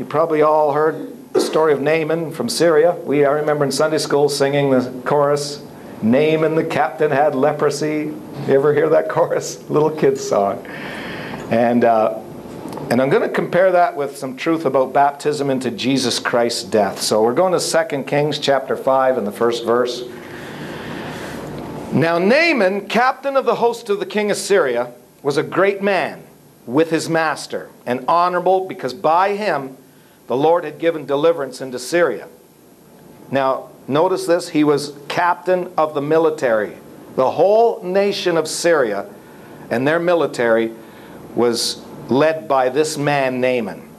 you probably all heard the story of Naaman from Syria. We, I remember in Sunday school singing the chorus, Naaman the captain had leprosy. You ever hear that chorus? Little kid's song. And, uh, and I'm going to compare that with some truth about baptism into Jesus Christ's death. So we're going to 2 Kings chapter 5 in the first verse. Now Naaman, captain of the host of the king of Syria, was a great man with his master, and honorable because by him the Lord had given deliverance into Syria. Now, notice this he was captain of the military. The whole nation of Syria and their military was led by this man, Naaman.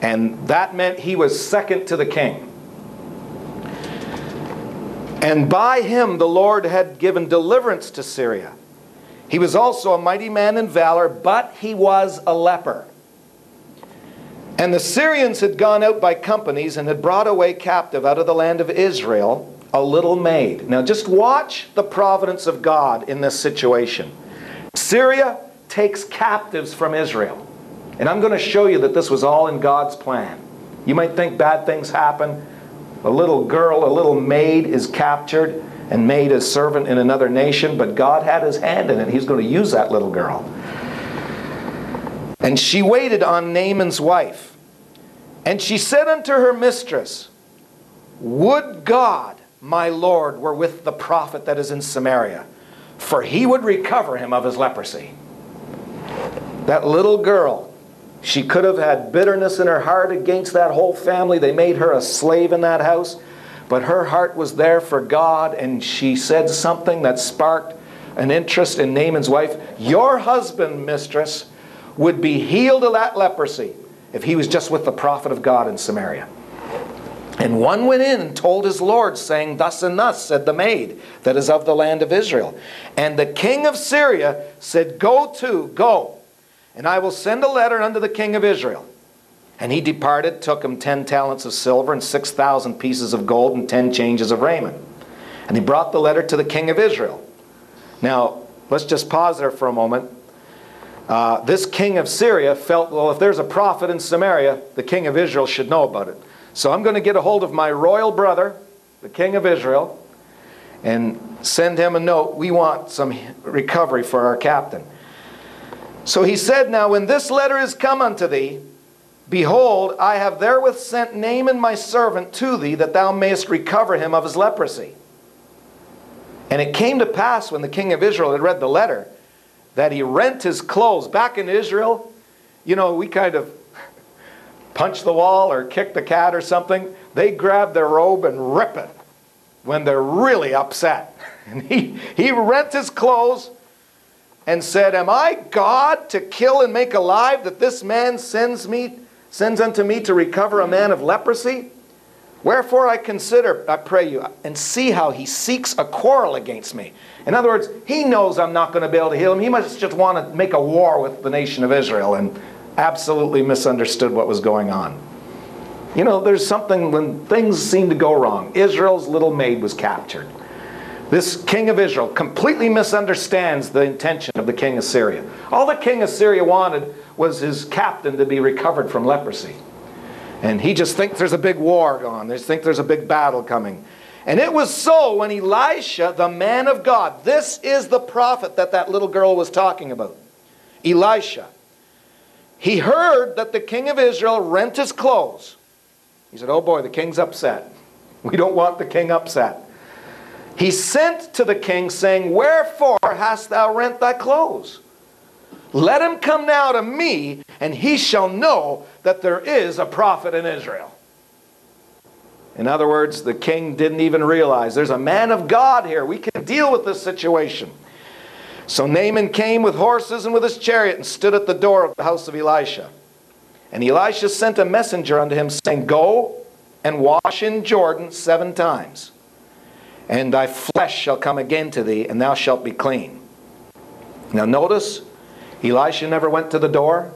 And that meant he was second to the king. And by him the Lord had given deliverance to Syria. He was also a mighty man in valor, but he was a leper. And the Syrians had gone out by companies and had brought away captive out of the land of Israel a little maid. Now just watch the providence of God in this situation. Syria takes captives from Israel. And I'm going to show you that this was all in God's plan. You might think bad things happen. A little girl, a little maid is captured and made a servant in another nation, but God had his hand in it. He's going to use that little girl. And she waited on Naaman's wife. And she said unto her mistress, Would God, my Lord, were with the prophet that is in Samaria, for he would recover him of his leprosy. That little girl, she could have had bitterness in her heart against that whole family. They made her a slave in that house. But her heart was there for God, and she said something that sparked an interest in Naaman's wife. Your husband, mistress, would be healed of that leprosy if he was just with the prophet of God in Samaria. And one went in and told his lord, saying, Thus and thus said the maid that is of the land of Israel. And the king of Syria said, Go to, go, and I will send a letter unto the king of Israel. And he departed, took him ten talents of silver and six thousand pieces of gold and ten changes of raiment. And he brought the letter to the king of Israel. Now, let's just pause there for a moment. Uh, this king of Syria felt, well, if there's a prophet in Samaria, the king of Israel should know about it. So I'm going to get a hold of my royal brother, the king of Israel, and send him a note. We want some recovery for our captain. So he said, Now, when this letter is come unto thee, Behold, I have therewith sent Naaman my servant to thee, that thou mayest recover him of his leprosy. And it came to pass when the king of Israel had read the letter that he rent his clothes. Back in Israel, you know, we kind of punch the wall or kick the cat or something. They grab their robe and rip it when they're really upset. And he, he rent his clothes and said, Am I God to kill and make alive that this man sends me sends unto me to recover a man of leprosy? Wherefore I consider, I pray you, and see how he seeks a quarrel against me. In other words, he knows I'm not going to be able to heal him. He must just want to make a war with the nation of Israel and absolutely misunderstood what was going on. You know, there's something when things seem to go wrong. Israel's little maid was captured. This king of Israel completely misunderstands the intention of the king of Syria. All the king of Syria wanted was his captain to be recovered from leprosy. And he just thinks there's a big war going. They think there's a big battle coming. And it was so when Elisha, the man of God, this is the prophet that that little girl was talking about. Elisha. He heard that the king of Israel rent his clothes. He said, Oh boy, the king's upset. We don't want the king upset. He sent to the king, saying, Wherefore hast thou rent thy clothes? Let him come now to me, and he shall know that there is a prophet in Israel. In other words, the king didn't even realize there's a man of God here. We can deal with this situation. So Naaman came with horses and with his chariot and stood at the door of the house of Elisha. And Elisha sent a messenger unto him, saying, Go and wash in Jordan seven times and thy flesh shall come again to thee, and thou shalt be clean. Now notice, Elisha never went to the door.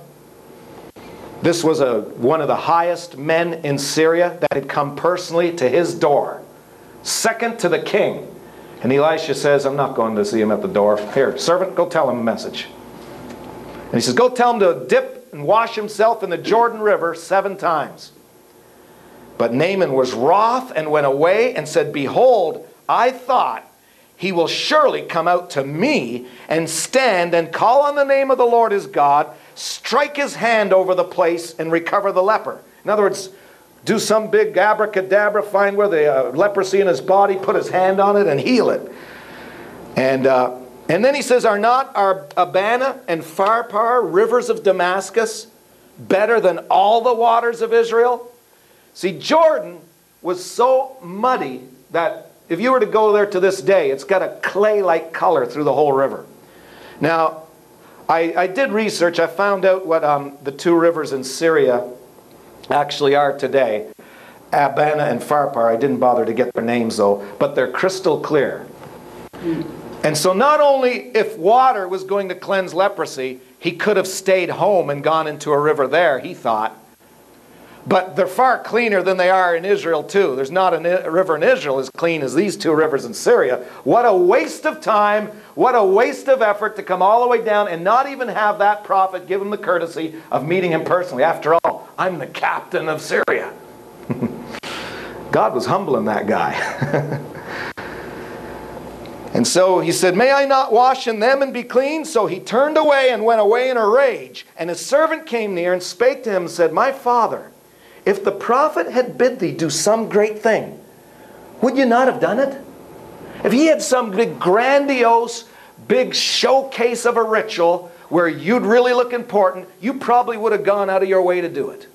This was a, one of the highest men in Syria that had come personally to his door, second to the king. And Elisha says, I'm not going to see him at the door. Here, servant, go tell him a message. And he says, Go tell him to dip and wash himself in the Jordan River seven times. But Naaman was wroth and went away and said, Behold, I thought he will surely come out to me and stand and call on the name of the Lord his God, strike his hand over the place and recover the leper. In other words, do some big abracadabra, find where the uh, leprosy in his body, put his hand on it, and heal it. And, uh, and then he says, Are not our Abana and Pharpar, rivers of Damascus, better than all the waters of Israel? See, Jordan was so muddy that if you were to go there to this day, it's got a clay like color through the whole river. Now, I, I did research, I found out what um, the two rivers in Syria actually are today. Abana and Pharpar. I didn't bother to get their names though, but they're crystal clear. And so, not only if water was going to cleanse leprosy, he could have stayed home and gone into a river there, he thought. But they're far cleaner than they are in Israel, too. There's not a river in Israel as clean as these two rivers in Syria. What a waste of time, what a waste of effort to come all the way down and not even have that prophet give him the courtesy of meeting him personally. After all, I'm the captain of Syria. God was humbling that guy. and so he said, May I not wash in them and be clean? So he turned away and went away in a rage. And his servant came near and spake to him and said, My father, if the prophet had bid thee do some great thing, would you not have done it? If he had some big grandiose, big showcase of a ritual where you'd really look important, you probably would have gone out of your way to do it.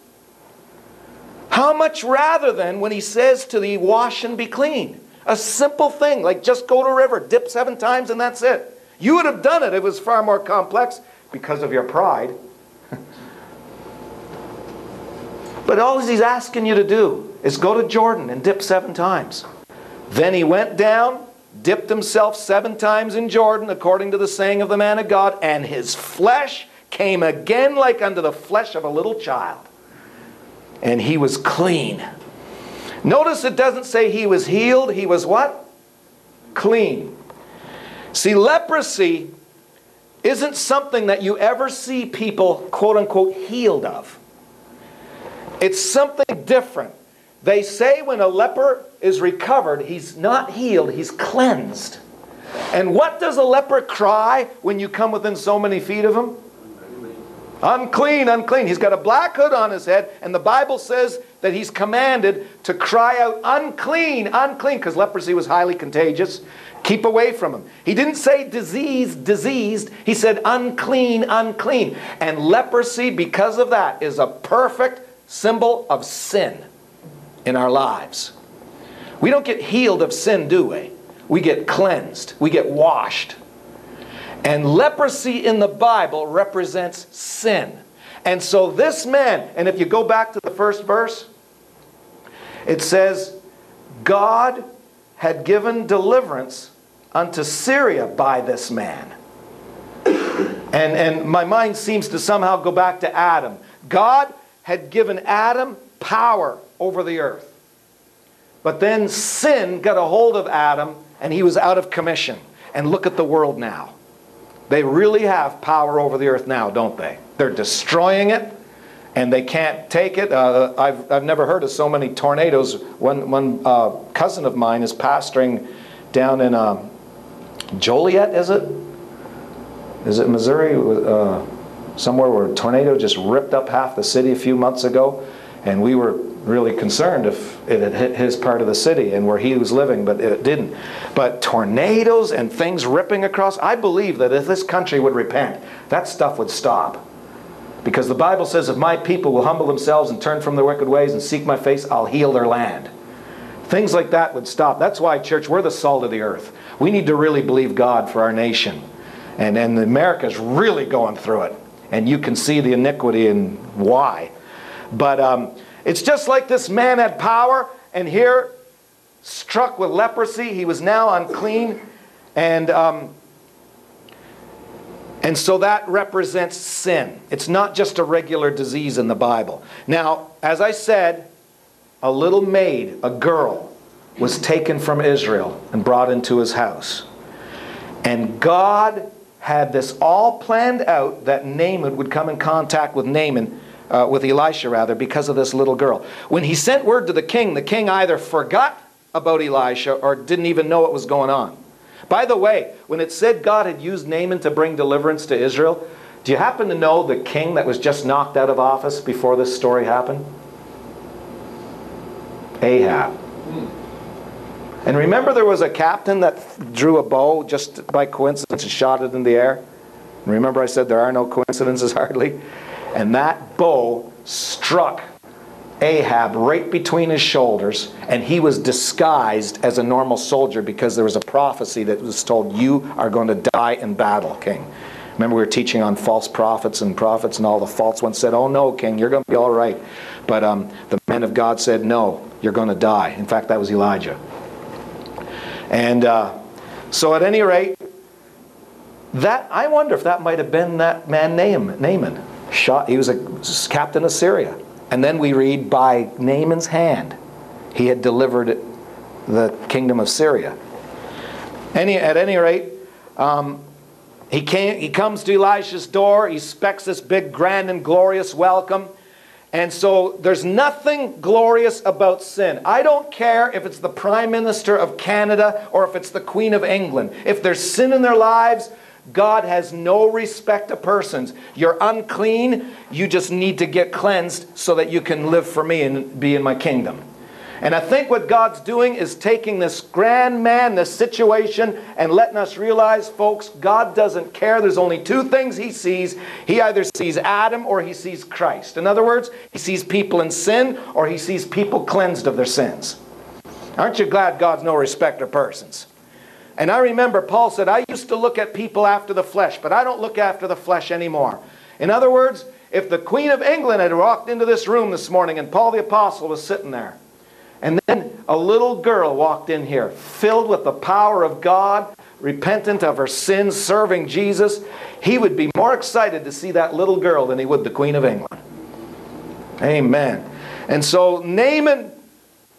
How much rather than when he says to thee, wash and be clean? A simple thing, like just go to a river, dip seven times, and that's it. You would have done it. It was far more complex because of your pride. But all he's asking you to do is go to Jordan and dip seven times. Then he went down, dipped himself seven times in Jordan, according to the saying of the man of God, and his flesh came again like unto the flesh of a little child. And he was clean. Notice it doesn't say he was healed, he was what? Clean. See, leprosy isn't something that you ever see people, quote unquote, healed of. It's something different. They say when a leper is recovered, he's not healed, he's cleansed. And what does a leper cry when you come within so many feet of him? Unclean, unclean. He's got a black hood on his head, and the Bible says that he's commanded to cry out, unclean, unclean, because leprosy was highly contagious. Keep away from him. He didn't say disease, diseased. He said unclean, unclean. And leprosy, because of that, is a perfect symbol of sin in our lives. We don't get healed of sin, do we? We get cleansed, we get washed. And leprosy in the Bible represents sin. And so this man, and if you go back to the first verse, it says, God had given deliverance unto Syria by this man. And, and my mind seems to somehow go back to Adam. God had given Adam power over the earth. But then sin got a hold of Adam and he was out of commission. And look at the world now. They really have power over the earth now, don't they? They're destroying it and they can't take it. Uh, I've, I've never heard of so many tornadoes. One, one uh, cousin of mine is pastoring down in uh, Joliet, is it? Is it Missouri? Uh, somewhere where a tornado just ripped up half the city a few months ago, and we were really concerned if it had hit his part of the city and where he was living, but it didn't. But tornadoes and things ripping across, I believe that if this country would repent, that stuff would stop. Because the Bible says, if my people will humble themselves and turn from their wicked ways and seek my face, I'll heal their land. Things like that would stop. That's why, church, we're the salt of the earth. We need to really believe God for our nation. And, and America's really going through it and you can see the iniquity and why. But um, it's just like this man had power, and here, struck with leprosy, he was now unclean, and um, and so that represents sin. It's not just a regular disease in the Bible. Now, as I said, a little maid, a girl, was taken from Israel and brought into his house. And God had this all planned out that Naaman would come in contact with Naaman, uh, with Elisha rather, because of this little girl. When he sent word to the king, the king either forgot about Elisha or didn't even know what was going on. By the way, when it said God had used Naaman to bring deliverance to Israel, do you happen to know the king that was just knocked out of office before this story happened? Ahab. And remember, there was a captain that drew a bow just by coincidence and shot it in the air? Remember, I said there are no coincidences hardly? And that bow struck Ahab right between his shoulders, and he was disguised as a normal soldier because there was a prophecy that was told, You are going to die in battle, king. Remember, we were teaching on false prophets and prophets, and all the false ones said, Oh, no, king, you're going to be all right. But um, the men of God said, No, you're going to die. In fact, that was Elijah. And uh, so, at any rate, that I wonder if that might have been that man Naaman. Shot. He was a captain of Syria, and then we read by Naaman's hand, he had delivered the kingdom of Syria. Any, at any rate, um, he, came, he comes to Elisha's door. He expects this big, grand, and glorious welcome. And so there's nothing glorious about sin. I don't care if it's the Prime Minister of Canada or if it's the Queen of England. If there's sin in their lives, God has no respect to persons. You're unclean, you just need to get cleansed so that you can live for me and be in my kingdom. And I think what God's doing is taking this grand man, this situation, and letting us realize, folks, God doesn't care. There's only two things He sees. He either sees Adam or He sees Christ. In other words, He sees people in sin or He sees people cleansed of their sins. Aren't you glad God's no respecter of persons? And I remember Paul said, I used to look at people after the flesh, but I don't look after the flesh anymore. In other words, if the Queen of England had walked into this room this morning and Paul the Apostle was sitting there, and then a little girl walked in here, filled with the power of God, repentant of her sins, serving Jesus. He would be more excited to see that little girl than he would the Queen of England. Amen. And so Naaman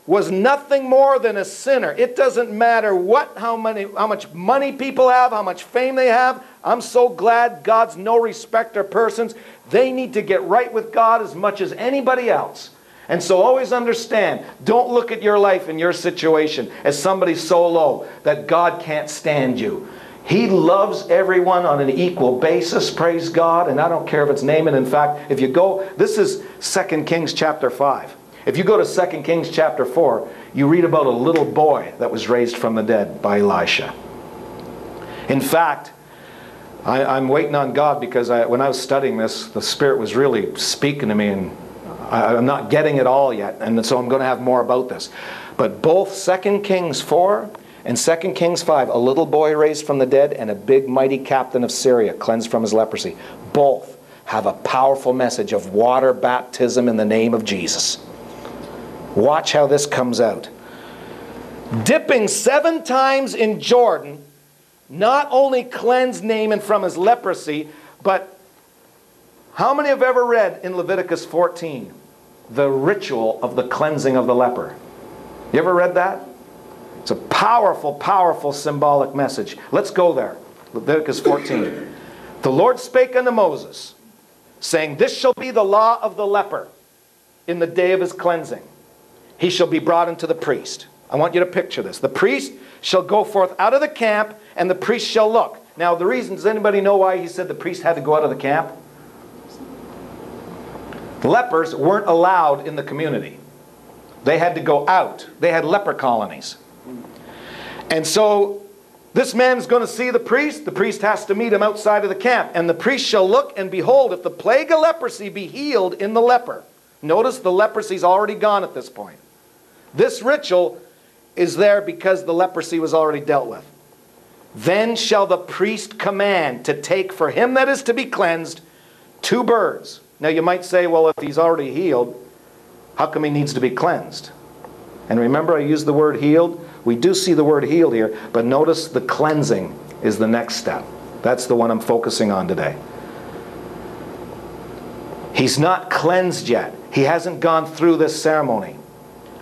was nothing more than a sinner. It doesn't matter what how many how much money people have, how much fame they have. I'm so glad God's no respecter persons. They need to get right with God as much as anybody else. And so always understand, don't look at your life and your situation as somebody so low that God can't stand you. He loves everyone on an equal basis, praise God, and I don't care if it's Naaman. In fact, if you go, this is 2 Kings chapter 5. If you go to 2 Kings chapter 4, you read about a little boy that was raised from the dead by Elisha. In fact, I, am waiting on God because I, when I was studying this, the Spirit was really speaking to me and I, am not getting it all yet, and so I'm going to have more about this. But both 2 Kings 4 and 2 Kings 5, a little boy raised from the dead and a big mighty captain of Syria cleansed from his leprosy, both have a powerful message of water baptism in the name of Jesus. Watch how this comes out. Dipping seven times in Jordan not only cleansed Naaman from his leprosy, but how many have ever read in Leviticus 14 the ritual of the cleansing of the leper? You ever read that? It's a powerful, powerful symbolic message. Let's go there. Leviticus 14. The Lord spake unto Moses, saying, This shall be the law of the leper in the day of his cleansing. He shall be brought unto the priest. I want you to picture this. The priest shall go forth out of the camp, and the priest shall look. Now, the reason, does anybody know why he said the priest had to go out of the camp? Lepers weren't allowed in the community. They had to go out. They had leper colonies. And so this man's going to see the priest. The priest has to meet him outside of the camp. And the priest shall look and behold, if the plague of leprosy be healed in the leper. Notice the leprosy's already gone at this point. This ritual is there because the leprosy was already dealt with. Then shall the priest command to take for him that is to be cleansed two birds now you might say, well, if he's already healed, how come he needs to be cleansed? And remember, I used the word healed. We do see the word healed here, but notice the cleansing is the next step. That's the one I'm focusing on today. He's not cleansed yet. He hasn't gone through this ceremony.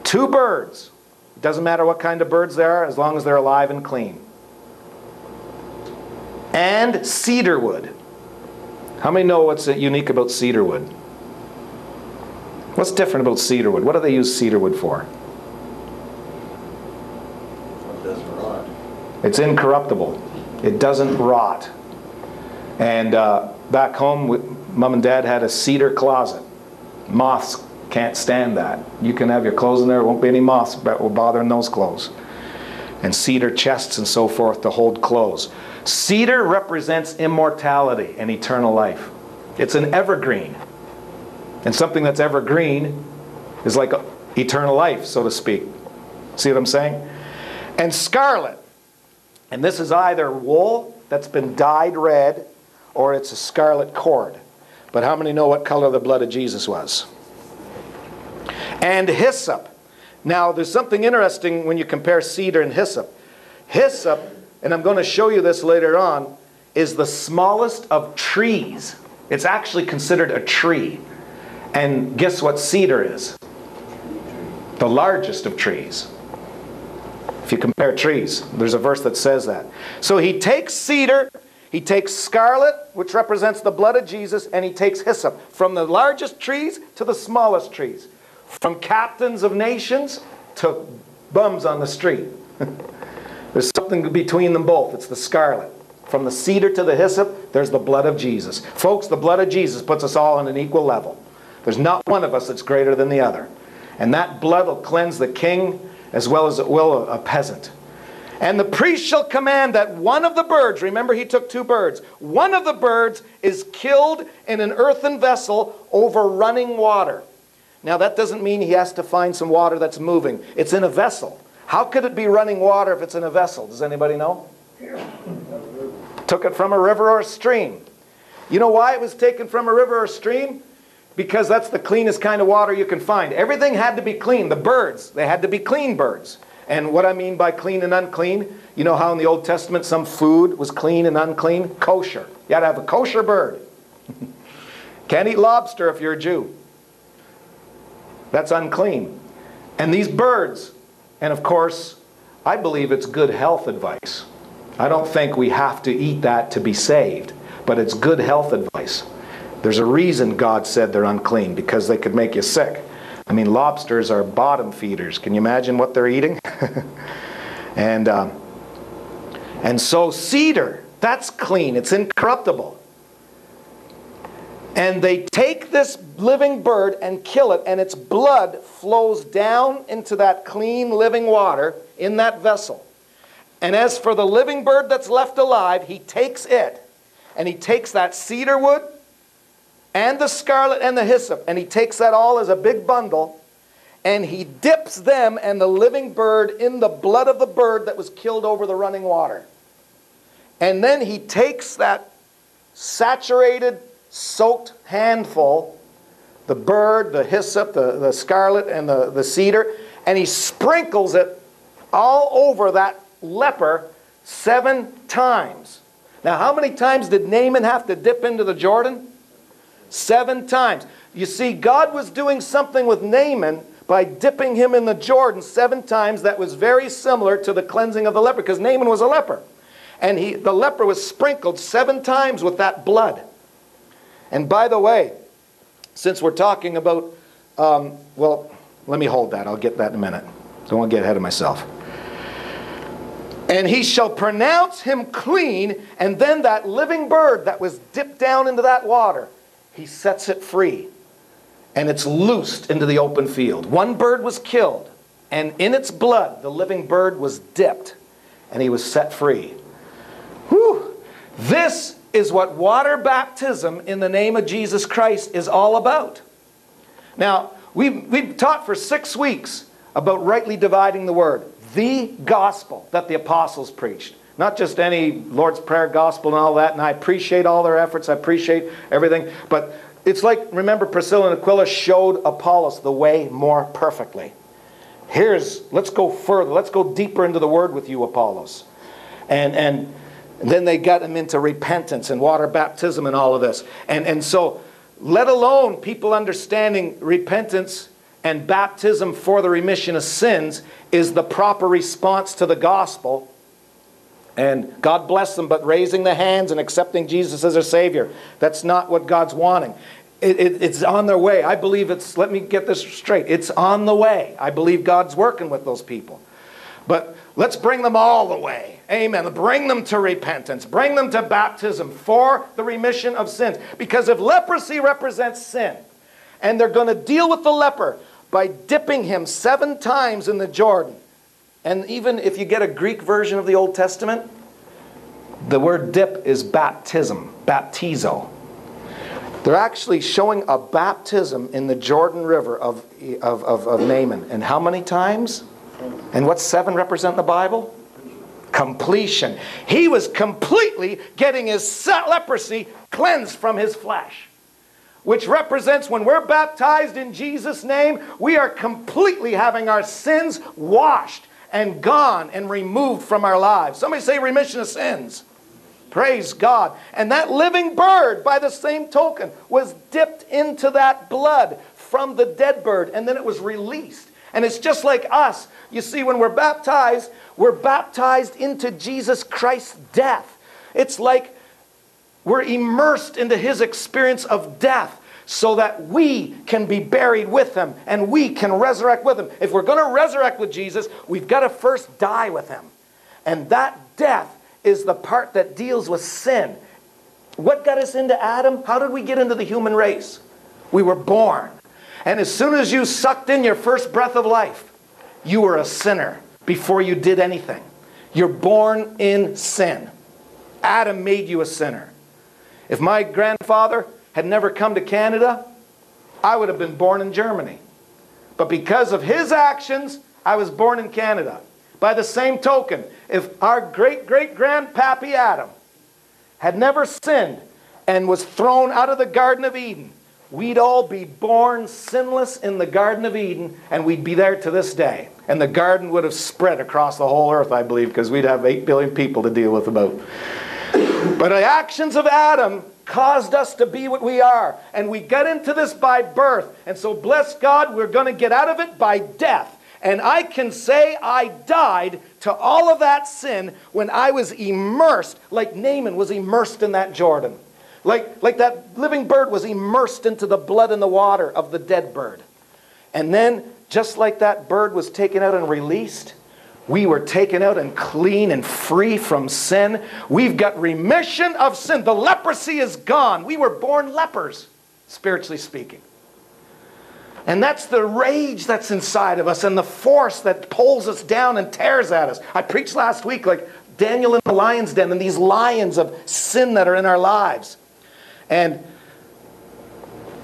Two birds. It Doesn't matter what kind of birds they are, as long as they're alive and clean. and cedar wood. How many know what's unique about cedar wood? What's different about cedar wood? What do they use cedar wood for? It doesn't rot. It's incorruptible. It doesn't rot. And uh, back home, we- mom and dad had a cedar closet. Moths can't stand that. You can have your clothes in there, there won't be any moths that will bother in those clothes. And cedar chests and so forth to hold clothes. Cedar represents immortality and eternal life. It's an evergreen. And something that's evergreen is like eternal life, so to speak. See what I'm saying? And scarlet. And this is either wool that's been dyed red or it's a scarlet cord. But how many know what color the blood of Jesus was? And hyssop. Now, there's something interesting when you compare cedar and hyssop. Hyssop, and I'm going to show you this later on, is the smallest of trees. It's actually considered a tree. And guess what cedar is? The largest of trees. If you compare trees, there's a verse that says that. So he takes cedar, he takes scarlet, which represents the blood of Jesus, and he takes hyssop. From the largest trees to the smallest trees. From captains of nations to bums on the street. there's something between them both. It's the scarlet. From the cedar to the hyssop, there's the blood of Jesus. Folks, the blood of Jesus puts us all on an equal level. There's not one of us that's greater than the other. And that blood will cleanse the king as well as it will a, peasant. And the priest shall command that one of the birds, remember he took two birds, one of the birds is killed in an earthen vessel over running water. Now that doesn't mean he has to find some water that's moving. It's in a vessel. How could it be running water if it's in a vessel? Does anybody know? Took it from a river or a stream. You know why it was taken from a river or stream? Because that's the cleanest kind of water you can find. Everything had to be clean. The birds, they had to be clean birds. And what I mean by clean and unclean, you know how in the Old Testament some food was clean and unclean? Kosher. You had to have a kosher bird. Can't eat lobster if you're a Jew. That's unclean. And these birds, and of course, I believe it's good health advice. I don't think we have to eat that to be saved, but it's good health advice. There's a reason God said they're unclean because they could make you sick. I mean, lobsters are bottom feeders. Can you imagine what they're eating? and um, and so cedar, that's clean. It's incorruptible. And they take this living bird and kill it, and its blood flows down into that clean living water in that vessel. And as for the living bird that's left alive, he takes it, and he takes that cedar wood and the scarlet and the hyssop, and he takes that all as a big bundle, and he dips them and the living bird in the blood of the bird that was killed over the running water. And then he takes that saturated, soaked handful, the bird, the hyssop, the, the scarlet, and the, the cedar, and he sprinkles it all over that leper seven times. Now, how many times did Naaman have to dip into the Jordan? Seven times. You see, God was doing something with Naaman by dipping him in the Jordan seven times that was very similar to the cleansing of the leper, because Naaman was a leper. And he, the leper was sprinkled seven times with that blood. And by the way, since we're talking about, um, well, let me hold that. I'll get that in a minute. Don't want to get ahead of myself. And he shall pronounce him clean, and then that living bird that was dipped down into that water, he sets it free. And it's loosed into the open field. One bird was killed, and in its blood, the living bird was dipped, and he was set free. Whew! This is what water baptism in the name of Jesus Christ is all about. Now, we've, we've taught for six weeks about rightly dividing the word, the gospel that the apostles preached. Not just any Lord's Prayer gospel and all that, and I appreciate all their efforts, I appreciate everything, but it's like, remember, Priscilla and Aquila showed Apollos the way more perfectly. Here's, let's go further, let's go deeper into the word with you, Apollos. And, and then they got him into repentance and water baptism and all of this. And, and so, let alone people understanding repentance and baptism for the remission of sins is the proper response to the gospel. And God bless them, but raising the hands and accepting Jesus as their Savior, that's not what God's wanting. It, it, it's on their way. I believe it's, let me get this straight, it's on the way. I believe God's working with those people. But let's bring them all the way. Amen. Bring them to repentance. Bring them to baptism for the remission of sins. Because if leprosy represents sin, and they're going to deal with the leper by dipping him seven times in the Jordan, and even if you get a Greek version of the Old Testament, the word dip is baptism, baptizo. They're actually showing a baptism in the Jordan River of, of, of, of Naaman. And how many times? And what's seven represent in the Bible? Completion. He was completely getting his leprosy cleansed from his flesh. Which represents when we're baptized in Jesus' name, we are completely having our sins washed and gone and removed from our lives. Somebody say remission of sins. Praise God. And that living bird, by the same token, was dipped into that blood from the dead bird, and then it was released. And it's just like us. You see, when we're baptized, we're baptized into Jesus Christ's death. It's like we're immersed into his experience of death so that we can be buried with him and we can resurrect with him. If we're going to resurrect with Jesus, we've got to first die with him. And that death is the part that deals with sin. What got us into Adam? How did we get into the human race? We were born. And as soon as you sucked in your first breath of life, you were a sinner before you did anything. You're born in sin. Adam made you a sinner. If my grandfather had never come to Canada, I would have been born in Germany. But because of his actions, I was born in Canada. By the same token, if our great great grandpappy Adam had never sinned and was thrown out of the Garden of Eden, we'd all be born sinless in the Garden of Eden, and we'd be there to this day. And the garden would have spread across the whole earth, I believe, because we'd have 8 billion people to deal with about. But the actions of Adam caused us to be what we are. And we got into this by birth. And so, bless God, we're going to get out of it by death. And I can say I died to all of that sin when I was immersed, like Naaman was immersed in that Jordan. Like, like that living bird was immersed into the blood and the water of the dead bird. And then, just like that bird was taken out and released, we were taken out and clean and free from sin. We've got remission of sin. The leprosy is gone. We were born lepers, spiritually speaking. And that's the rage that's inside of us and the force that pulls us down and tears at us. I preached last week like Daniel in the lion's den and these lions of sin that are in our lives. And,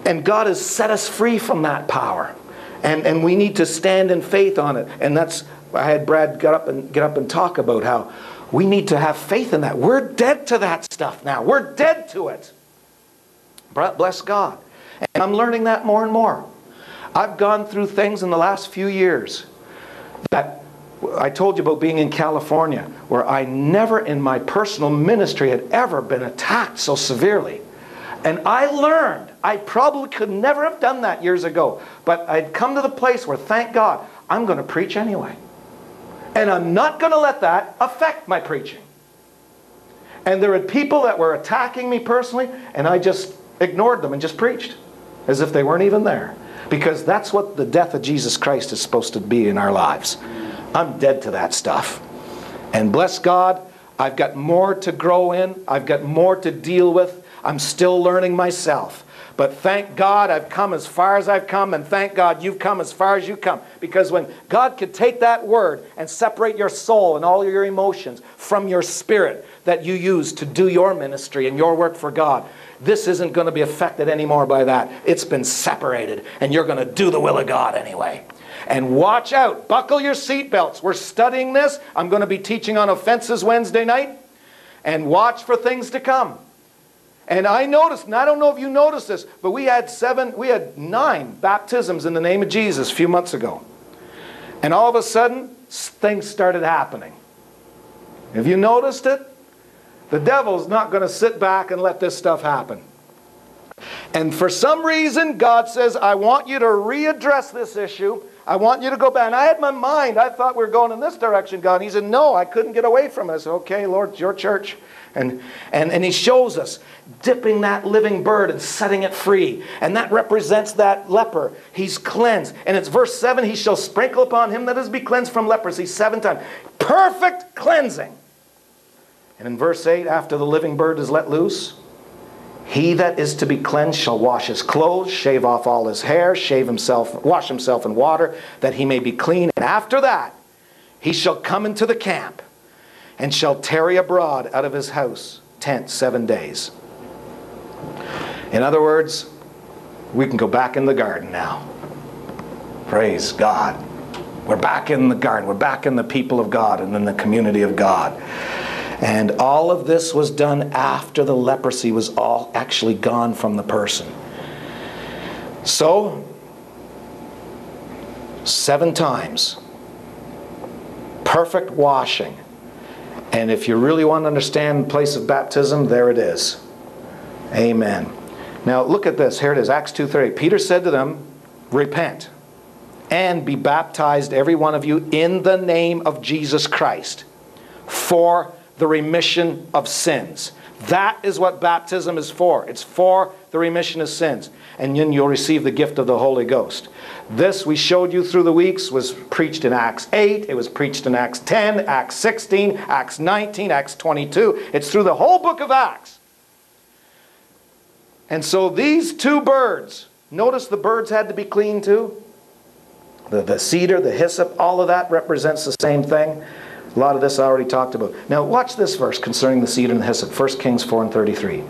and God has set us free from that power. And, and we need to stand in faith on it. And that's I had Brad get up and get up and talk about how we need to have faith in that. We're dead to that stuff now. We're dead to it. But Bless God. And I'm learning that more and more. I've gone through things in the last few years that I told you about being in California, where I never in my personal ministry had ever been attacked so severely. And I learned, I probably could never have done that years ago, but I'd come to the place where, thank God, I'm going to preach anyway. And I'm not going to let that affect my preaching. And there were people that were attacking me personally, and I just ignored them and just preached as if they weren't even there. Because that's what the death of Jesus Christ is supposed to be in our lives. I'm dead to that stuff. And bless God, I've got more to grow in, I've got more to deal with. I'm still learning myself. But thank God I've come as far as I've come, and thank God you've come as far as you come. Because when God could take that word and separate your soul and all your emotions from your spirit that you use to do your ministry and your work for God, this isn't going to be affected anymore by that. It's been separated, and you're going to do the will of God anyway. And watch out, buckle your seatbelts. We're studying this. I'm going to be teaching on offenses Wednesday night. And watch for things to come. And I noticed, and I don't know if you noticed this, but we had seven, we had nine baptisms in the name of Jesus a few months ago. And all of a sudden, things started happening. Have you noticed it? The devil's not going to sit back and let this stuff happen. And for some reason, God says, I want you to readdress this issue. I want you to go back. And I had my mind, I thought we were going in this direction, God. And he said, No, I couldn't get away from it. I said, Okay, Lord, it's your church. And, and, and he shows us dipping that living bird and setting it free. And that represents that leper. He's cleansed. And it's verse 7 He shall sprinkle upon him that is to be cleansed from leprosy seven times. Perfect cleansing. And in verse 8, after the living bird is let loose, he that is to be cleansed shall wash his clothes, shave off all his hair, shave himself, wash himself in water, that he may be clean. And after that, he shall come into the camp and shall tarry abroad out of his house, tent, seven days. In other words, we can go back in the garden now. Praise God. We're back in the garden. We're back in the people of God and in the community of God. And all of this was done after the leprosy was all actually gone from the person. So, seven times, perfect washing. And if you really want to understand place of baptism, there it is. Amen. Now look at this. Here it is, Acts 2:30. Peter said to them, "Repent and be baptized every one of you in the name of Jesus Christ for the remission of sins. That is what baptism is for. It's for the remission of sins. And then you'll receive the gift of the Holy Ghost. This we showed you through the weeks was preached in Acts 8, it was preached in Acts 10, Acts 16, Acts 19, Acts 22. It's through the whole book of Acts. And so these two birds, notice the birds had to be clean too. The, the cedar, the hyssop, all of that represents the same thing. A lot of this I already talked about. Now, watch this verse concerning the cedar and the hyssop 1 Kings 4 and 33.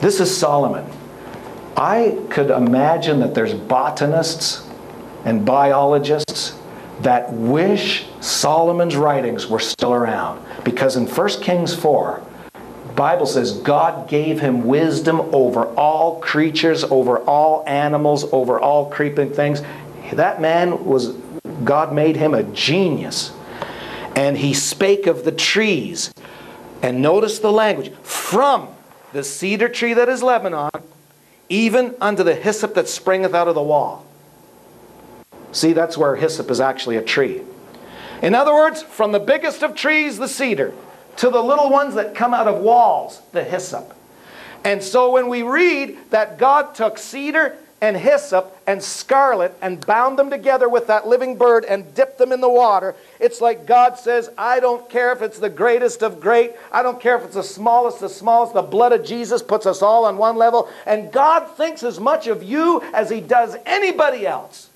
This is Solomon. I could imagine that there's botanists and biologists that wish Solomon's writings were still around. Because in 1 Kings 4, Bible says God gave him wisdom over all creatures, over all animals, over all creeping things. That man was, God made him a genius. And he spake of the trees. And notice the language from the cedar tree that is Lebanon, even unto the hyssop that springeth out of the wall. See, that's where hyssop is actually a tree. In other words, from the biggest of trees, the cedar, to the little ones that come out of walls, the hyssop. And so when we read that God took cedar and hyssop and scarlet and bound them together with that living bird and dipped them in the water, it's like God says, I don't care if it's the greatest of great, I don't care if it's the smallest of smallest, the blood of Jesus puts us all on one level, and God thinks as much of you as He does anybody else.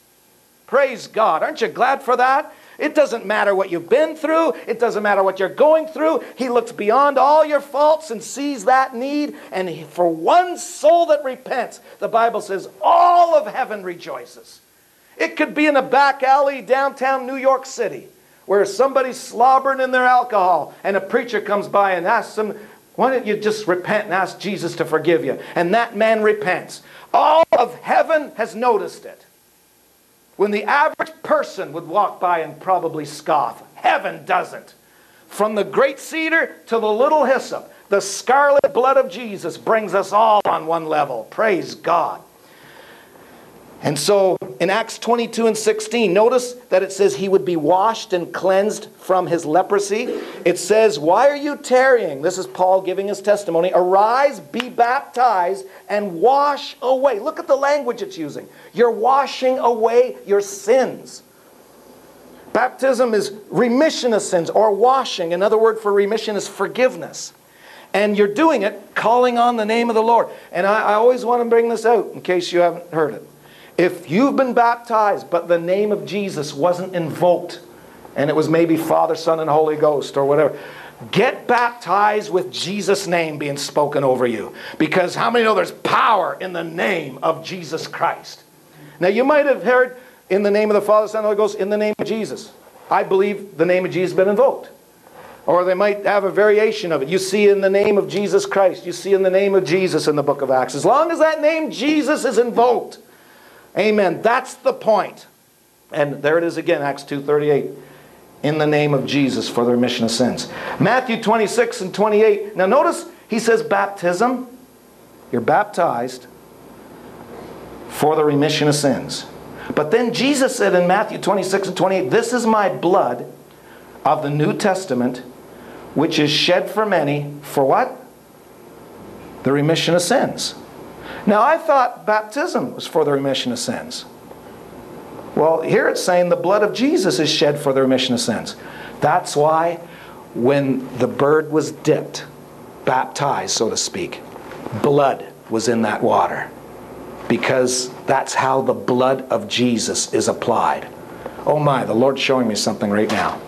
Praise God. Aren't you glad for that? It doesn't matter what you've been through. It doesn't matter what you're going through. He looks beyond all your faults and sees that need. And he, for one soul that repents, the Bible says all of heaven rejoices. It could be in a back alley downtown New York City where somebody's slobbering in their alcohol and a preacher comes by and asks them, why don't you just repent and ask Jesus to forgive you? And that man repents. All of heaven has noticed it. When the average person would walk by and probably scoff, heaven doesn't. From the great cedar to the little hyssop, the scarlet blood of Jesus brings us all on one level. Praise God. And so in Acts 22 and 16, notice that it says he would be washed and cleansed from his leprosy. It says, Why are you tarrying? This is Paul giving his testimony. Arise, be baptized, and wash away. Look at the language it's using. You're washing away your sins. Baptism is remission of sins or washing. Another word for remission is forgiveness. And you're doing it calling on the name of the Lord. And I, I always want to bring this out in case you haven't heard it. If you've been baptized, but the name of Jesus wasn't invoked, and it was maybe Father, Son, and Holy Ghost or whatever, get baptized with Jesus' name being spoken over you. Because how many know there's power in the name of Jesus Christ? Now, you might have heard in the name of the Father, Son, and Holy Ghost, in the name of Jesus. I believe the name of Jesus has been invoked. Or they might have a variation of it. You see in the name of Jesus Christ. You see in the name of Jesus in the book of Acts. As long as that name Jesus is invoked, Amen. That's the point. And there it is again, Acts 2.38. In the name of Jesus for the remission of sins. Matthew 26 and 28. Now notice he says baptism. You're baptized. for the remission of sins. But then Jesus said in Matthew 26 and 28, This is my blood of the New Testament, which is shed for many for what? The remission of sins. Now, I thought baptism was for the remission of sins. Well, here it's saying the blood of Jesus is shed for the remission of sins. That's why when the bird was dipped, baptized, so to speak, blood was in that water. Because that's how the blood of Jesus is applied. Oh my, the Lord's showing me something right now.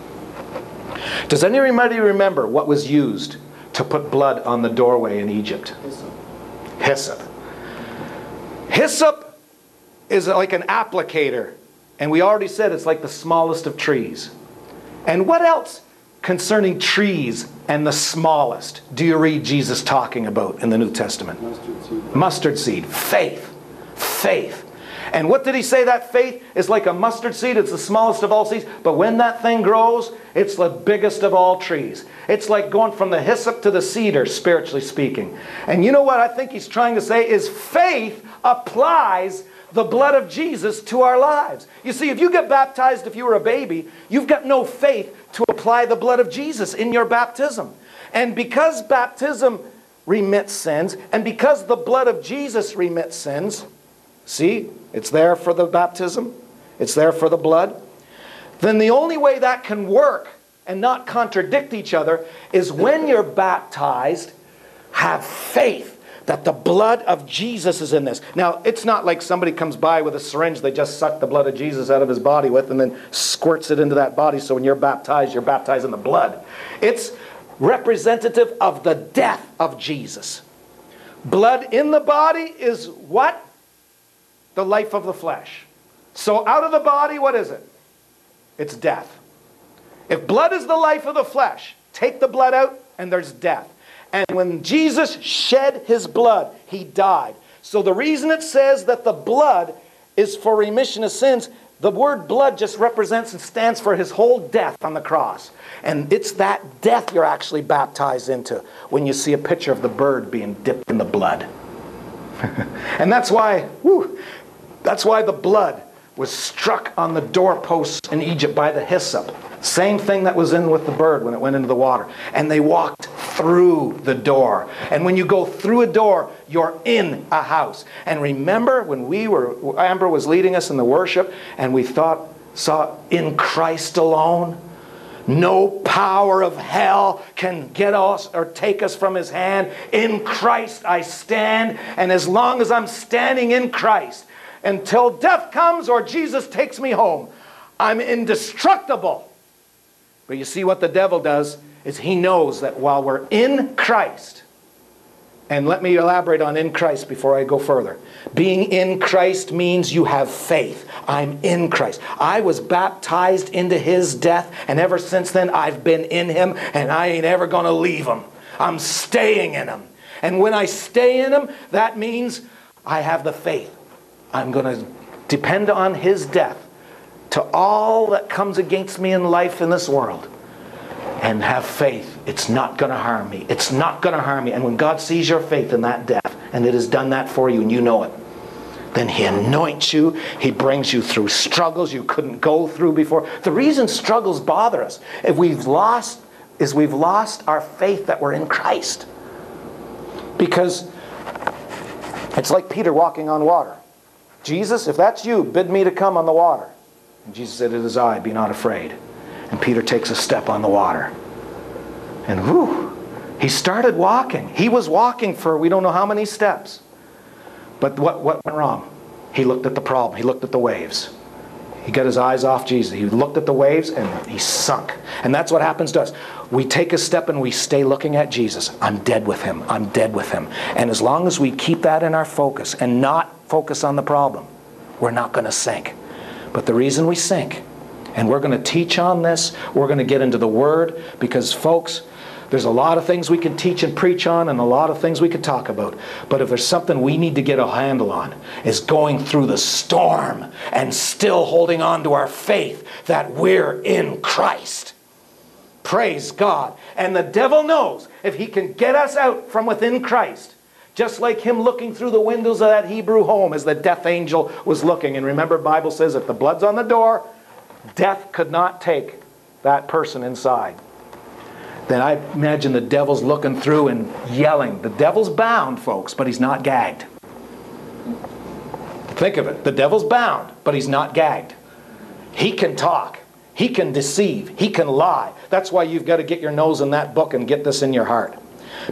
Does anybody remember what was used to put blood on the doorway in Egypt? Hyssop. Hyssop is like an applicator, and we already said it's like the smallest of trees. And what else concerning trees and the smallest do you read Jesus talking about in the New Testament? Mustard seed. Mustard seed, faith, faith. And what did he say that faith is like a mustard seed? It's the smallest of all seeds. But when that thing grows, it's the biggest of all trees. It's like going from the hyssop to the cedar, spiritually speaking. And you know what I think he's trying to say is faith applies the blood of Jesus to our lives. You see, if you get baptized if you were a baby, you've got no faith to apply the blood of Jesus in your baptism. And because baptism remits sins, and because the blood of Jesus remits sins, see, it's there for the baptism, it's there for the blood, then the only way that can work and not contradict each other is when you're baptized, have faith that the blood of Jesus is in this. Now, it's not like somebody comes by with a syringe, they just suck the blood of Jesus out of his body with and then squirts it into that body. So when you're baptized, you're baptized in the blood. It's representative of the death of Jesus. Blood in the body is what? The life of the flesh. So out of the body, what is it? It's death. If blood is the life of the flesh, take the blood out and there's death. And when Jesus shed his blood, he died. So the reason it says that the blood is for remission of sins, the word blood just represents and stands for his whole death on the cross. And it's that death you're actually baptized into when you see a picture of the bird being dipped in the blood. and that's why, whew, that's why the blood was struck on the doorposts in Egypt by the hyssop. Same thing that was in with the bird when it went into the water. And they walked through the door. And when you go through a door, you're in a house. And remember when we were, Amber was leading us in the worship, and we thought, saw in Christ alone? No power of hell can get us or take us from his hand. In Christ I stand, and as long as I'm standing in Christ, until death comes or Jesus takes me home, I'm indestructible. But you see what the devil does is he knows that while we're in Christ, and let me elaborate on in Christ before I go further. Being in Christ means you have faith. I'm in Christ. I was baptized into his death, and ever since then I've been in him, and I ain't ever going to leave him. I'm staying in him. And when I stay in him, that means I have the faith. I'm going to depend on his death to all that comes against me in life in this world and have faith. It's not going to harm me. It's not going to harm me. And when God sees your faith in that death, and it has done that for you, and you know it, then He anoints you. He brings you through struggles you couldn't go through before. The reason struggles bother us, if we've lost, is we've lost our faith that we're in Christ. Because it's like Peter walking on water. Jesus, if that's you, bid me to come on the water. And Jesus said, It is I, be not afraid. And Peter takes a step on the water. And whew, he started walking. He was walking for we don't know how many steps. But what, what went wrong? He looked at the problem, he looked at the waves. He got his eyes off Jesus. He looked at the waves and he sunk. And that's what happens to us. We take a step and we stay looking at Jesus. I'm dead with him. I'm dead with him. And as long as we keep that in our focus and not focus on the problem, we're not going to sink. But the reason we sink, and we're going to teach on this, we're going to get into the Word, because, folks, there's a lot of things we can teach and preach on and a lot of things we could talk about. But if there's something we need to get a handle on, is going through the storm and still holding on to our faith that we're in Christ. Praise God. And the devil knows if he can get us out from within Christ, just like him looking through the windows of that Hebrew home as the death angel was looking. And remember, Bible says if the blood's on the door, death could not take that person inside. Then I imagine the devil's looking through and yelling. The devil's bound, folks, but he's not gagged. Think of it. The devil's bound, but he's not gagged. He can talk. He can deceive. He can lie. That's why you've got to get your nose in that book and get this in your heart.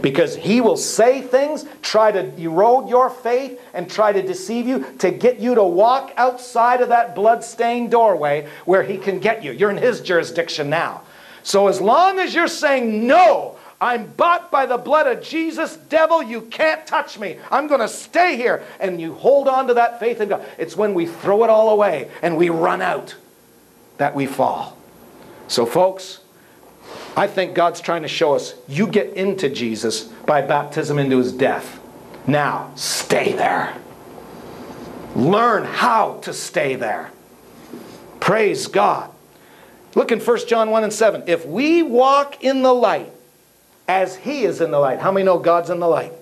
Because he will say things, try to erode your faith, and try to deceive you to get you to walk outside of that blood-stained doorway where he can get you. You're in his jurisdiction now. So as long as you're saying, no, I'm bought by the blood of Jesus, devil, you can't touch me. I'm going to stay here. And you hold on to that faith in God. It's when we throw it all away and we run out that we fall. So, folks, I think God's trying to show us you get into Jesus by baptism into his death. Now, stay there. Learn how to stay there. Praise God. Look in 1 John 1 and 7. If we walk in the light as he is in the light, how many know God's in the light?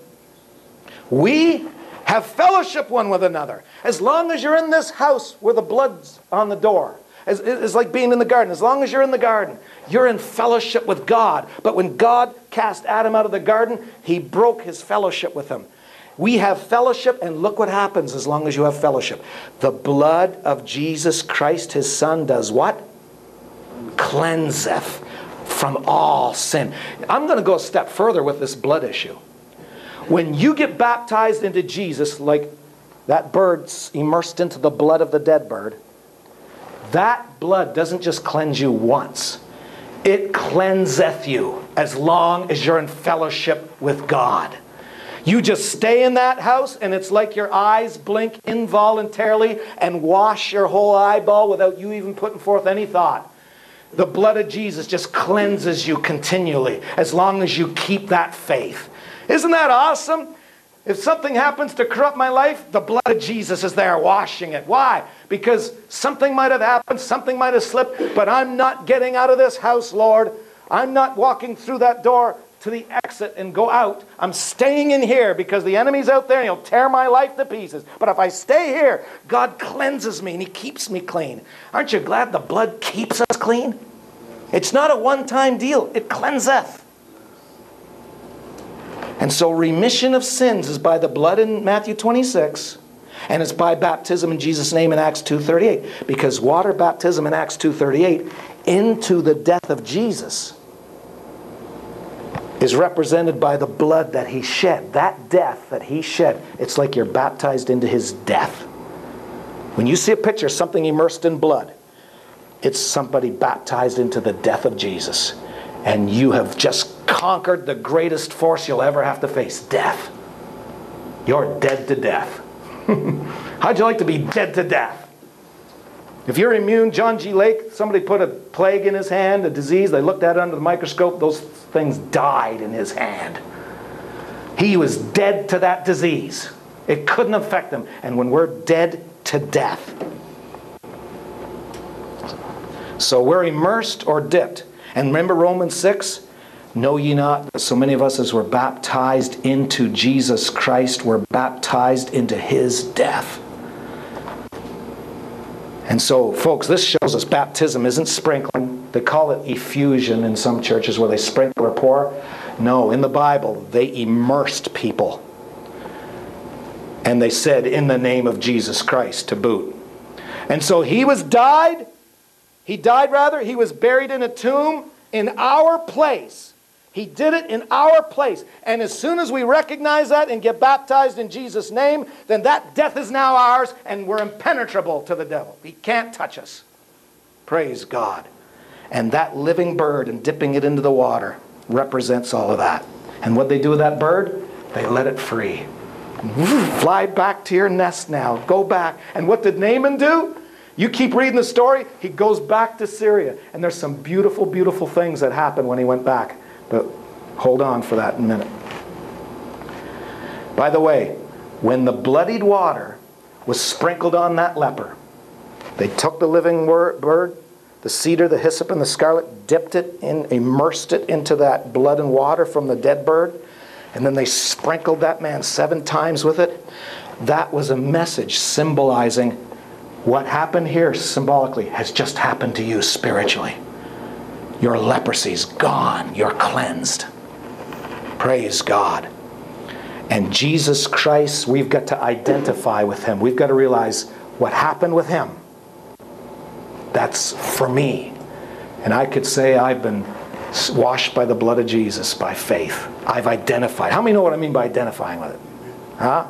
We have fellowship one with another. As long as you're in this house where the blood's on the door, it's like being in the garden. As long as you're in the garden, you're in fellowship with God. But when God cast Adam out of the garden, he broke his fellowship with him. We have fellowship, and look what happens as long as you have fellowship. The blood of Jesus Christ, his son, does what? Cleanseth from all sin. I'm going to go a step further with this blood issue. When you get baptized into Jesus, like that bird's immersed into the blood of the dead bird, that blood doesn't just cleanse you once, it cleanseth you as long as you're in fellowship with God. You just stay in that house, and it's like your eyes blink involuntarily and wash your whole eyeball without you even putting forth any thought. The blood of Jesus just cleanses you continually as long as you keep that faith. Isn't that awesome? If something happens to corrupt my life, the blood of Jesus is there washing it. Why? Because something might have happened, something might have slipped, but I'm not getting out of this house, Lord. I'm not walking through that door to the exit and go out. I'm staying in here because the enemy's out there and he'll tear my life to pieces. But if I stay here, God cleanses me and he keeps me clean. Aren't you glad the blood keeps us clean? It's not a one time deal, it cleanseth. And so remission of sins is by the blood in Matthew 26 and it's by baptism in Jesus name in Acts 2:38 because water baptism in Acts 2:38 into the death of Jesus is represented by the blood that he shed. That death that he shed, it's like you're baptized into his death. When you see a picture of something immersed in blood, it's somebody baptized into the death of Jesus. And you have just conquered the greatest force you'll ever have to face death. You're dead to death. How'd you like to be dead to death? If you're immune, John G. Lake, somebody put a plague in his hand, a disease, they looked at it under the microscope, those things died in his hand. He was dead to that disease. It couldn't affect him. And when we're dead to death, so we're immersed or dipped. And remember Romans 6? Know ye not that so many of us as were baptized into Jesus Christ were baptized into his death? And so, folks, this shows us baptism isn't sprinkling. They call it affusion in some churches where they sprinkle or pour. No, in the Bible, they immersed people. And they said, in the name of Jesus Christ to boot. And so he was died. He died, rather. He was buried in a tomb in our place. He did it in our place. And as soon as we recognize that and get baptized in Jesus' name, then that death is now ours and we're impenetrable to the devil. He can't touch us. Praise God. And that living bird and dipping it into the water represents all of that. And what they do with that bird? They let it free. Fly back to your nest now. Go back. And what did Naaman do? You keep reading the story, he goes back to Syria. And there's some beautiful, beautiful things that happened when he went back. But hold on for that in a minute. By the way, when the bloodied water was sprinkled on that leper, they took the living bird, the cedar, the hyssop, and the scarlet, dipped it in, immersed it into that blood and water from the dead bird. and then they sprinkled that man seven times with it. That was a message symbolizing what happened here symbolically has just happened to you spiritually. Your leprosy's gone, you're cleansed. Praise God. And Jesus Christ, we've got to identify with him. We've got to realize what happened with him. That's for me. And I could say I've been washed by the blood of Jesus by faith. I've identified. How many know what I mean by identifying with it? Huh?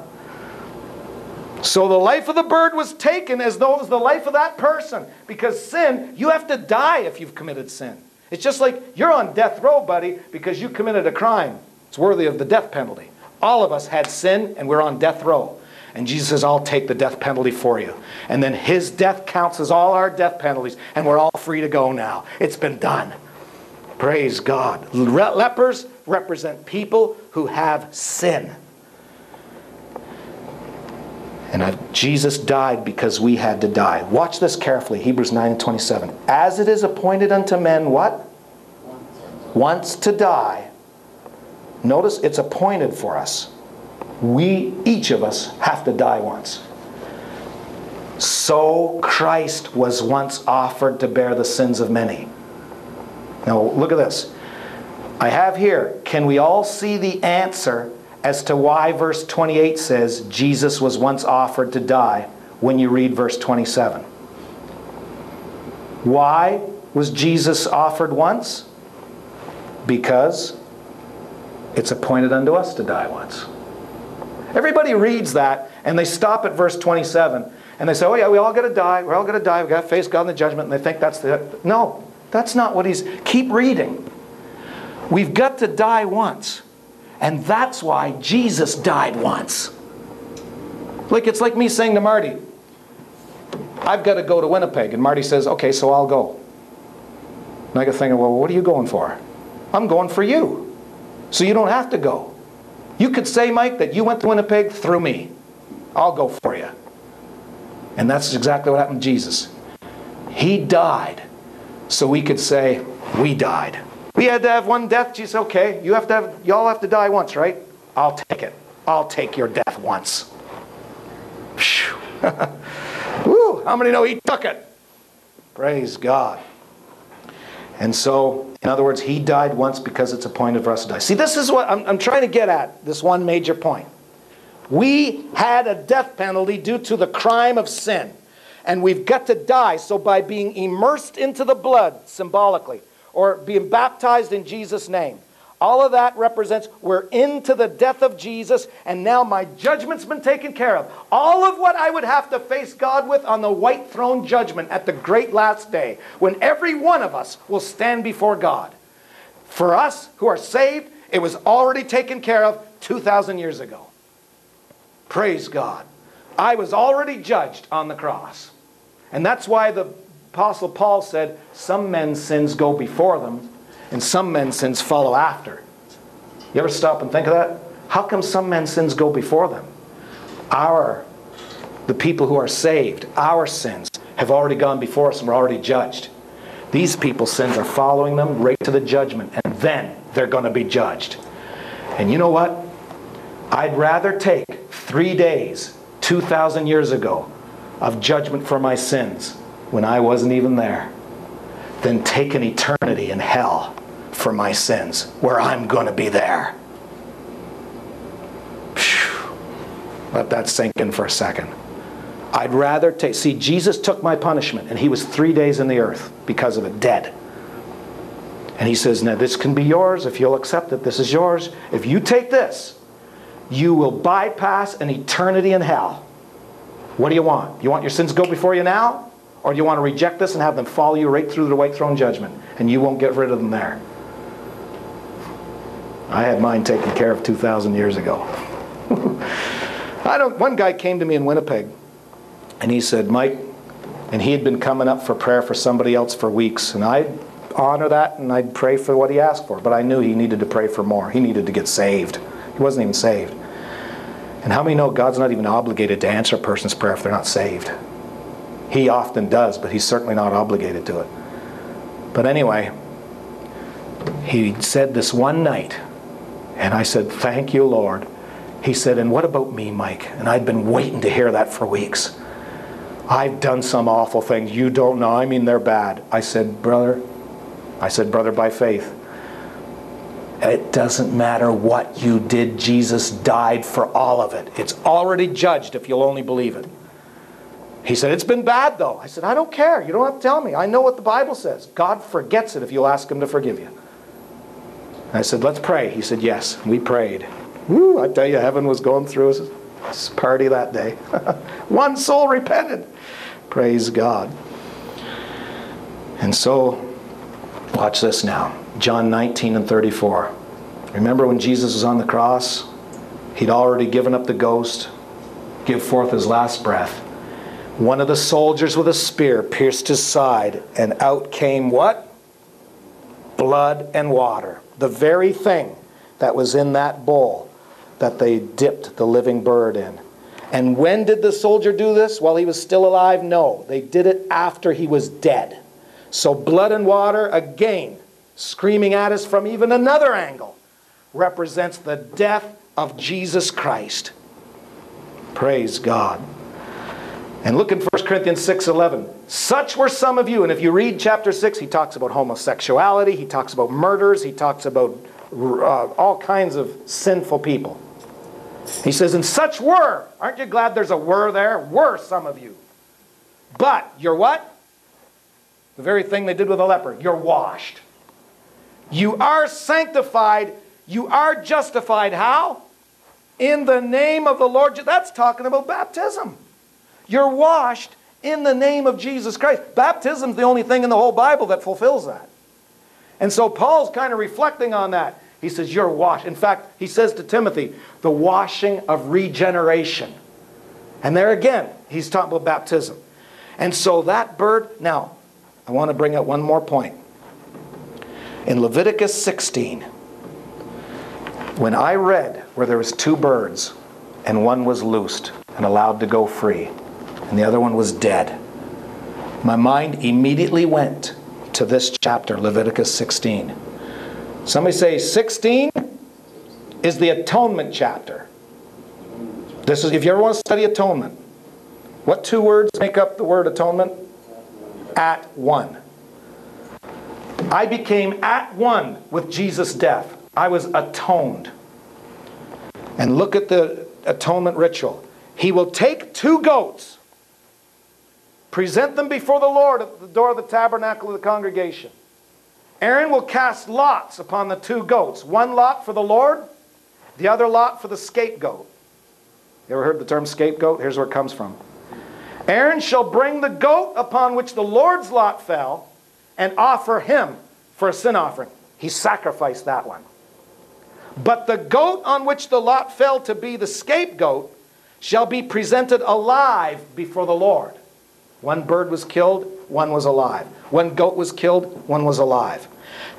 So the life of the bird was taken as though it was the life of that person. Because sin, you have to die if you've committed sin. It's just like you're on death row, buddy, because you committed a crime. It's worthy of the death penalty. All of us had sin and we're on death row. And Jesus says, I'll take the death penalty for you. And then his death counts as all our death penalties, and we're all free to go now. It's been done. Praise God. lepers represent people who have sin. And I've, Jesus died because we had to die. Watch this carefully. Hebrews 9 and 27. As it is appointed unto men, what? Once to die. Notice it's appointed for us. We, each of us, have to die once. So Christ was once offered to bear the sins of many. Now, look at this. I have here, can we all see the answer as to why verse 28 says Jesus was once offered to die when you read verse 27? Why was Jesus offered once? Because it's appointed unto us to die once. Everybody reads that and they stop at verse 27 and they say, oh, yeah, we all got to die. We're all going to die. We've got to face God in the judgment. And they think that's the. No, that's not what he's. Keep reading. We've got to die once. And that's why Jesus died once. Like it's like me saying to Marty, I've got to go to Winnipeg. And Marty says, okay, so I'll go. And I get thinking, well, what are you going for? I'm going for you. So you don't have to go. You could say, Mike, that you went to Winnipeg through me. I'll go for you. And that's exactly what happened to Jesus. He died so we could say, we died. We had to have one death. Jesus, okay, you have to have, y'all have to die once, right? I'll take it. I'll take your death once. How many know he took it? Praise God. And so, in other words, he died once because it's appointed for us to die. See, this is what I'm, I'm trying to get at, this one major point. We had a death penalty due to the crime of sin. And we've got to die. So, by being immersed into the blood, symbolically, or being baptized in Jesus' name. All of that represents we're into the death of Jesus, and now my judgment's been taken care of. All of what I would have to face God with on the white throne judgment at the great last day, when every one of us will stand before God. For us who are saved, it was already taken care of 2,000 years ago. Praise God. I was already judged on the cross. And that's why the Apostle Paul said, Some men's sins go before them, and some men's sins follow after. You ever stop and think of that? How come some men's sins go before them? Our, the people who are saved, our sins have already gone before us and we're already judged. These people's sins are following them right to the judgment, and then they're going to be judged. And you know what? I'd rather take three days, 2,000 years ago, of judgment for my sins when I wasn't even there than take an eternity in hell for my sins where I'm going to be there. Let that sink in for a second. I'd rather take, see, Jesus took my punishment and he was three days in the earth because of it, dead. And he says, Now this can be yours if you'll accept it. This is yours. If you take this, you will bypass an eternity in hell. What do you want? You want your sins to go before you now? Or do you want to reject this and have them follow you right through the white throne judgment and you won't get rid of them there? I had mine taken care of 2,000 years ago. I don't, one guy came to me in Winnipeg and he said, Mike, and he had been coming up for prayer for somebody else for weeks. And I'd honor that and I'd pray for what he asked for. But I knew he needed to pray for more. He needed to get saved. He wasn't even saved. And how many know God's not even obligated to answer a person's prayer if they're not saved? He often does, but he's certainly not obligated to it. But anyway, he said this one night, And I said, Thank you, Lord. He said, And what about me, Mike? And I'd been waiting to hear that for weeks. I've done some awful things. You don't know. I mean, they're bad. I said, Brother, I said, Brother, by faith, it doesn't matter what you did. Jesus died for all of it. It's already judged if you'll only believe it. He said, It's been bad, though. I said, I don't care. You don't have to tell me. I know what the Bible says. God forgets it if you'll ask Him to forgive you. I said, Let's pray. He said, Yes. We prayed. Woo, I tell you, heaven was going through a party that day. One soul repented. Praise God. And so, watch this now. John 19 and 34. Remember when Jesus was on the cross? He'd already given up the ghost, give forth his last breath. One of the soldiers with a spear pierced his side, and out came what? Blood and water. The very thing that was in that bowl that they dipped the living bird in. And when did the soldier do this? While he was still alive? No. They did it after he was dead. So, blood and water, again, screaming at us from even another angle, represents the death of Jesus Christ. Praise God. And look in 1 Corinthians 6:11. Such were some of you. And if you read chapter 6, he talks about homosexuality, he talks about murders, he talks about uh, all kinds of sinful people. He says, And such were. Aren't you glad there's a were there? Were some of you. But you're what? The very thing they did with the leper. You're washed. You are sanctified. You are justified. How? In the name of the Lord. That's talking about baptism. You're washed in the name of Jesus Christ. Baptism's the only thing in the whole Bible that fulfills that. And so Paul's kind of reflecting on that. He says, You're washed. In fact, he says to Timothy, the washing of regeneration. And there again, he's talking about baptism. And so that bird, now, I want to bring out one more point. In Leviticus 16, when I read where there was two birds and one was loosed and allowed to go free and the other one was dead, my mind immediately went to this chapter, Leviticus 16. Somebody say 16 is the atonement chapter. This is if you ever want to study atonement. What two words make up the word atonement? At one. I became at one with Jesus' death. I was atoned. And look at the atonement ritual. He will take two goats, present them before the Lord at the door of the tabernacle of the congregation. Aaron will cast lots upon the two goats one lot for the Lord, the other lot for the scapegoat. You ever heard the term scapegoat? Here's where it comes from. Aaron shall bring the goat upon which the Lord's lot fell and offer him for a sin offering. He sacrificed that one. But the goat on which the lot fell to be the scapegoat shall be presented alive before the Lord. One bird was killed, one was alive. One goat was killed, one was alive.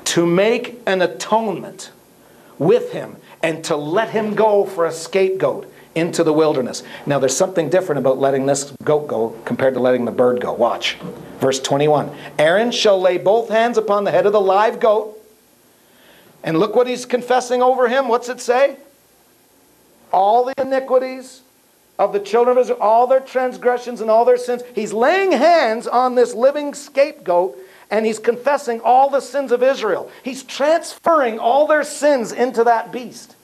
To make an atonement with him and to let him go for a scapegoat into the wilderness. Now, there's something different about letting this goat go compared to letting the bird go. Watch. Verse 21 Aaron shall lay both hands upon the head of the live goat. And look what he's confessing over him. What's it say? All the iniquities of the children of Israel, all their transgressions and all their sins. He's laying hands on this living scapegoat and he's confessing all the sins of Israel. He's transferring all their sins into that beast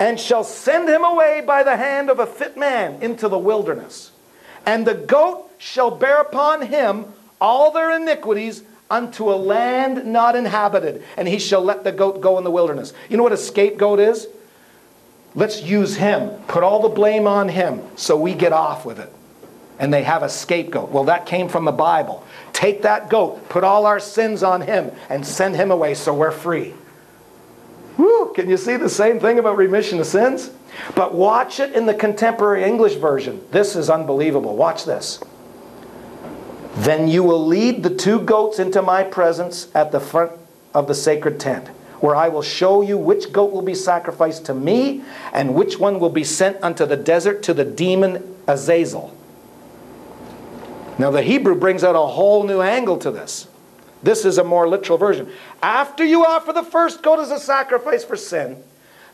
and shall send him away by the hand of a fit man into the wilderness. And the goat shall bear upon him all their iniquities unto a land not inhabited, and he shall let the goat go in the wilderness. You know what a scapegoat is? Let's use him, put all the blame on him so we get off with it. And they have a scapegoat. Well, that came from the Bible. Take that goat, put all our sins on him, and send him away so we're free. Whew, can you see the same thing about remission of sins? But watch it in the contemporary English version. This is unbelievable. Watch this. Then you will lead the two goats into my presence at the front of the sacred tent, where I will show you which goat will be sacrificed to me and which one will be sent unto the desert to the demon Azazel. Now, the Hebrew brings out a whole new angle to this. This is a more literal version. After you offer the first goat as a sacrifice for sin,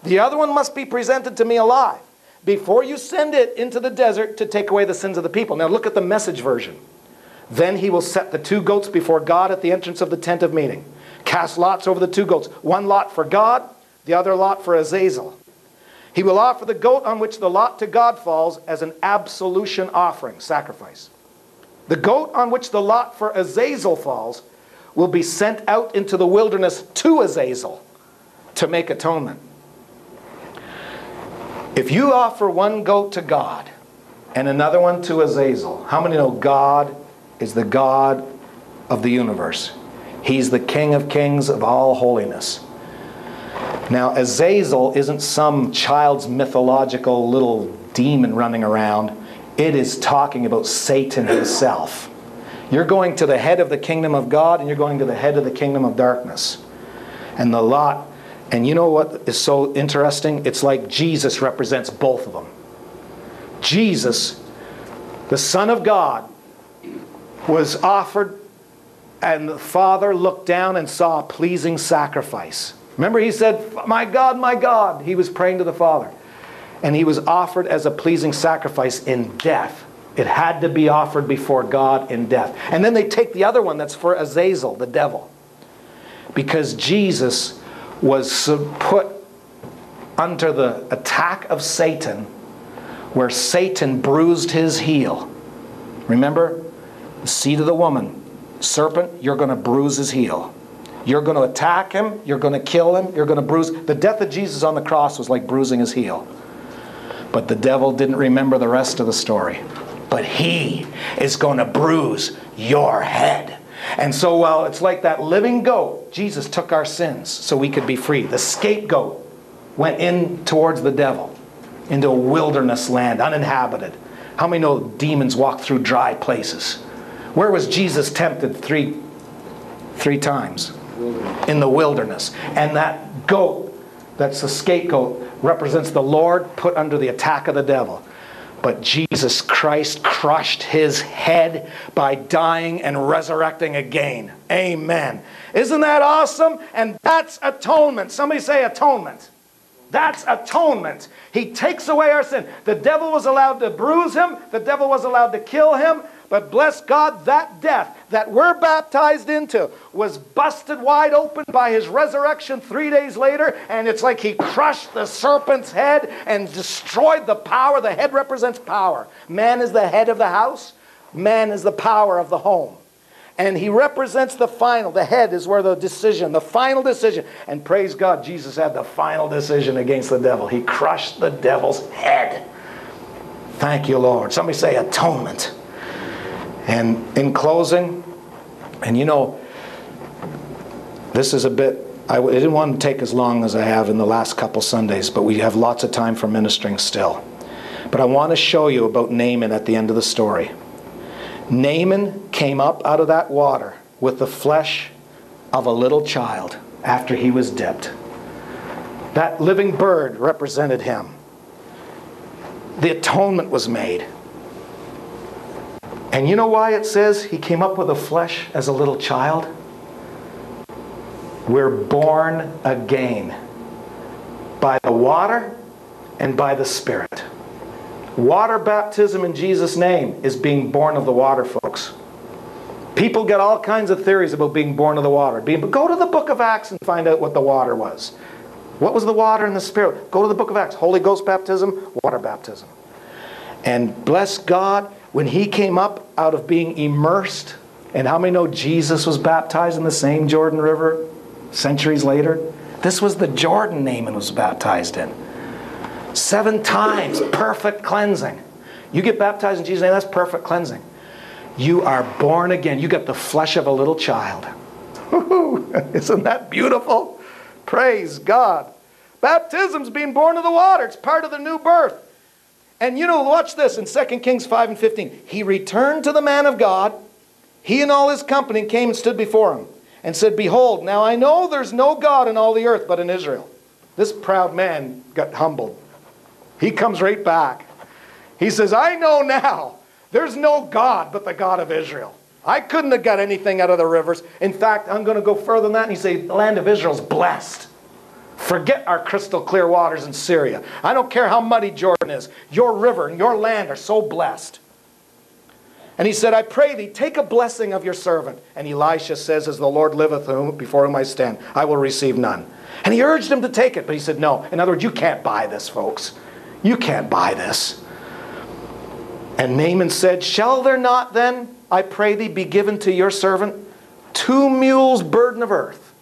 the other one must be presented to me alive before you send it into the desert to take away the sins of the people. Now look at the message version. Then he will set the two goats before God at the entrance of the tent of meeting. Cast lots over the two goats, one lot for God, the other lot for Azazel. He will offer the goat on which the lot to God falls as an absolution offering, sacrifice. The goat on which the lot for Azazel falls will be sent out into the wilderness to Azazel to make atonement. If you offer one goat to God and another one to Azazel, how many know God is the God of the universe? He's the King of kings of all holiness. Now, Azazel isn't some child's mythological little demon running around. It is talking about Satan himself. You're going to the head of the kingdom of God and you're going to the head of the kingdom of darkness. And the lot, and you know what is so interesting? It's like Jesus represents both of them. Jesus, the Son of God, was offered, and the Father looked down and saw a pleasing sacrifice. Remember, he said, My God, my God. He was praying to the Father. And he was offered as a pleasing sacrifice in death. It had to be offered before God in death. And then they take the other one that's for Azazel, the devil. Because Jesus was put under the attack of Satan, where Satan bruised his heel. Remember? The seed of the woman. Serpent, you're going to bruise his heel. You're going to attack him. You're going to kill him. You're going to bruise. The death of Jesus on the cross was like bruising his heel. But the devil didn't remember the rest of the story. But he is going to bruise your head. And so, well, it's like that living goat. Jesus took our sins so we could be free. The scapegoat went in towards the devil, into a wilderness land, uninhabited. How many know demons walk through dry places? Where was Jesus tempted three, three times? in the wilderness. And that goat, that's the scapegoat, represents the Lord put under the attack of the devil. But Jesus Christ crushed his head by dying and resurrecting again. Amen. Isn't that awesome? And that's atonement. Somebody say atonement. That's atonement. He takes away our sin. The devil was allowed to bruise him, the devil was allowed to kill him, but bless God, that death that we're baptized into was busted wide open by his resurrection three days later. And it's like he crushed the serpent's head and destroyed the power. The head represents power. Man is the head of the house, man is the power of the home. And he represents the final. The head is where the decision, the final decision. And praise God, Jesus had the final decision against the devil. He crushed the devil's head. Thank you, Lord. Somebody say atonement. And in closing, and you know, this is a bit, I didn't want to take as long as I have in the last couple Sundays, but we have lots of time for ministering still. But I want to show you about Naaman at the end of the story. Naaman came up out of that water with the flesh of a little child after he was dipped. That living bird represented him. The atonement was made. And you know why it says he came up with a flesh as a little child? We're born again by the water and by the Spirit. Water baptism in Jesus' name is being born of the water, folks. People get all kinds of theories about being born of the water. Go to the book of Acts and find out what the water was. What was the water and the Spirit? Go to the book of Acts. Holy Ghost baptism, water baptism. And bless God, when he came up out of being immersed, and how many know Jesus was baptized in the same Jordan River centuries later? This was the Jordan Naaman was baptized in. Seven times, perfect cleansing. You get baptized in Jesus' name, that's perfect cleansing. You are born again. You get the flesh of a little child. Isn't that beautiful? Praise God. Baptism's being born of the water. It's part of the new birth. And you know, watch this in 2 Kings 5 and 15. He returned to the man of God. He and all his company came and stood before him and said, Behold, now I know there's no God in all the earth but in Israel. This proud man got humbled. He comes right back. He says, I know now there's no God but the God of Israel. I couldn't have got anything out of the rivers. In fact, I'm going to go further than that and he say the land of Israel's blessed. Forget our crystal clear waters in Syria. I don't care how muddy Jordan is. Your river and your land are so blessed. And he said, I pray thee, take a blessing of your servant. And Elisha says, As the Lord liveth whom, before whom I stand, I will receive none. And he urged him to take it, but he said, No. In other words, you can't buy this, folks. You can't buy this. And Naaman said, Shall there not then, I pray thee, be given to your servant two mules' burden of earth?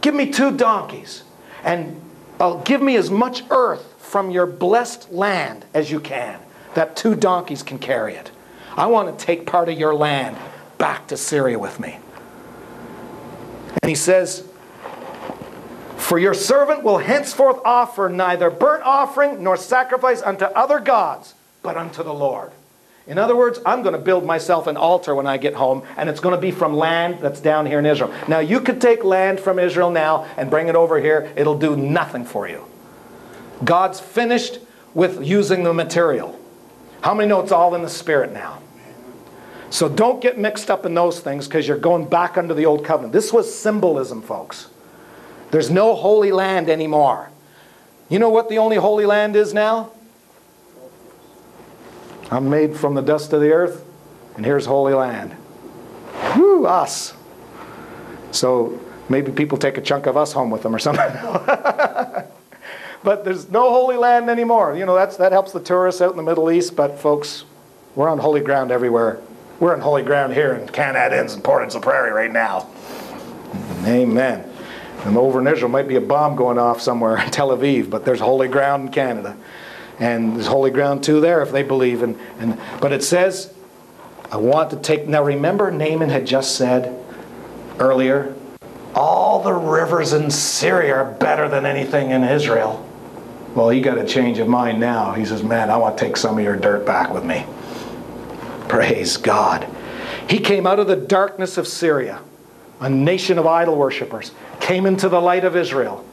Give me two donkeys, and uh, give me as much earth from your blessed land as you can, that two donkeys can carry it. I want to take part of your land back to Syria with me. And he says, For your servant will henceforth offer neither burnt offering nor sacrifice unto other gods, but unto the Lord. In other words, I'm going to build myself an altar when I get home, and it's going to be from land that's down here in Israel. Now, you could take land from Israel now and bring it over here, it'll do nothing for you. God's finished with using the material. How many know it's all in the Spirit now? So don't get mixed up in those things because you're going back under the old covenant. This was symbolism, folks. There's no holy land anymore. You know what the only holy land is now? I'm made from the dust of the earth, and here's Holy Land. Woo, us. So maybe people take a chunk of us home with them or something. but there's no Holy Land anymore. You know, that's, that helps the tourists out in the Middle East, but folks, we're on holy ground everywhere. We're on holy ground here in Canad Inns and Portage la Prairie right now. Amen. And over in Israel might be a bomb going off somewhere in Tel Aviv, but there's holy ground in Canada and there's holy ground too there if they believe. And, and but it says, I want to take. Now remember, Naaman had just said earlier, all the rivers in Syria are better than anything in Israel. Well, he got a change of mind now. He says, Man, I want to take some of your dirt back with me. Praise God. He came out of the darkness of Syria, a nation of idol worshippers, came into the light of Israel.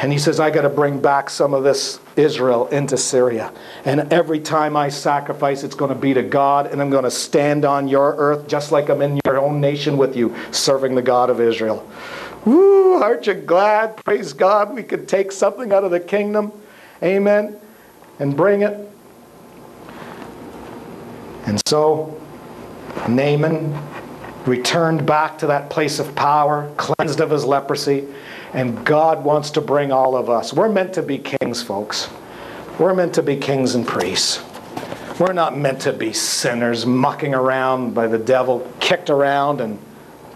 And he says, I got to bring back some of this Israel into Syria. And every time I sacrifice, it's going to be to God, and I'm going to stand on your earth just like I'm in your own nation with you, serving the God of Israel. Woo, aren't you glad? Praise God, we could take something out of the kingdom. Amen. And bring it. And so, Naaman returned back to that place of power, cleansed of his leprosy. And God wants to bring all of us. We're meant to be kings, folks. We're meant to be kings and priests. We're not meant to be sinners mucking around by the devil, kicked around and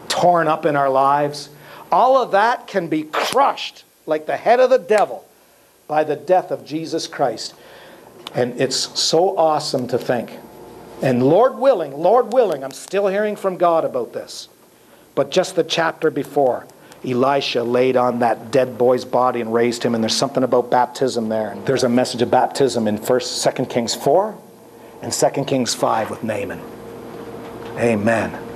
torn up in our lives. All of that can be crushed like the head of the devil by the death of Jesus Christ. And it's so awesome to think. And Lord willing, Lord willing, I'm still hearing from God about this. But just the chapter before, Elisha laid on that dead boy's body and raised him, and there's something about baptism there. There's a message of baptism in First, Second Kings 4 and Second Kings 5 with Naaman. Amen.